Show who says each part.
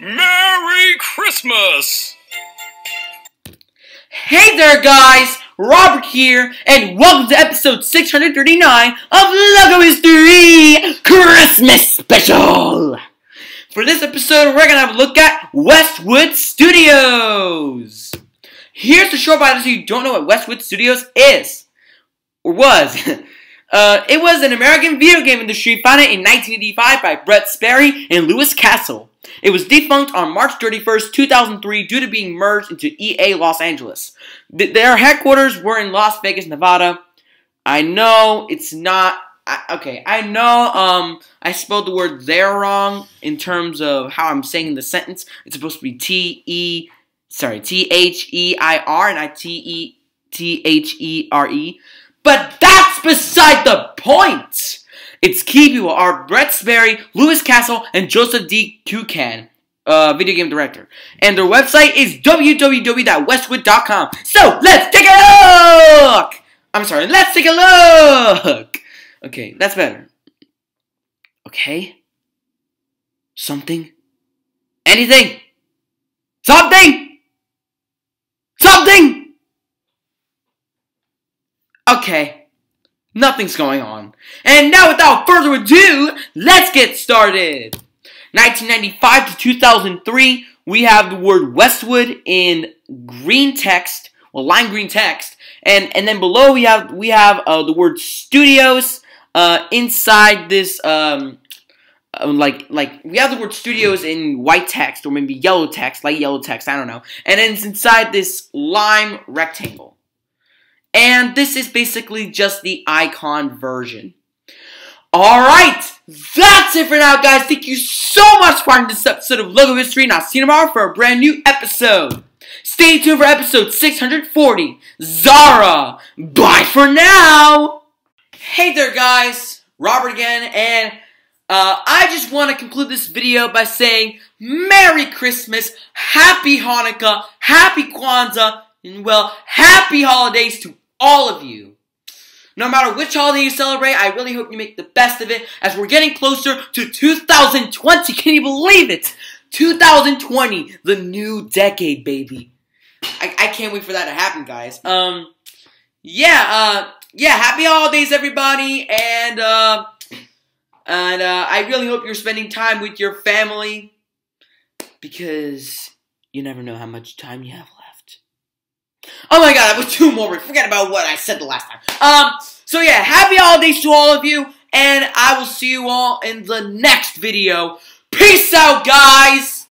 Speaker 1: Merry Christmas! Hey there, guys! Robert here, and welcome to episode 639 of Logo History Christmas Special! For this episode, we're gonna have a look at Westwood Studios! Here's the short by so you don't know what Westwood Studios is, or was. uh, it was an American video game industry founded in 1985 by Brett Sperry and Louis Castle. It was defunct on March 31st, 2003 due to being merged into EA Los Angeles. Th their headquarters were in Las Vegas, Nevada. I know it's not I, okay, I know um I spelled the word there wrong in terms of how I'm saying the sentence. It's supposed to be T E sorry, T H E I R and I T E T H E R E. But that's beside the point. Its key people are Brett Sperry, Louis Castle, and Joseph D. Kucan, uh, video game director. And their website is www.westwood.com. So let's take a look! I'm sorry, let's take a look! Okay, that's better. Okay? Something? Anything? Something? Something? Okay. Nothing's going on. And now, without further ado, let's get started. 1995 to 2003, we have the word Westwood in green text, well, lime green text, and and then below we have we have uh, the word studios uh, inside this um, uh, like like we have the word studios in white text or maybe yellow text, light yellow text, I don't know, and then it's inside this lime rectangle. And this is basically just the icon version. Alright, that's it for now, guys. Thank you so much for watching this episode of Logo History, and I'll see you tomorrow for a brand new episode. Stay tuned for episode 640, Zara. Bye for now. Hey there, guys. Robert again, and uh, I just want to conclude this video by saying Merry Christmas, Happy Hanukkah, Happy Kwanzaa, and well, Happy Holidays to all of you. No matter which holiday you celebrate, I really hope you make the best of it as we're getting closer to 2020. Can you believe it? 2020, the new decade, baby. I, I can't wait for that to happen, guys. Um, yeah, uh, yeah, happy holidays, everybody, and, uh, and, uh, I really hope you're spending time with your family because you never know how much time you have left. Oh my god, I was two more. Forget about what I said the last time. Um, so yeah, happy holidays to all of you, and I will see you all in the next video. Peace out, guys!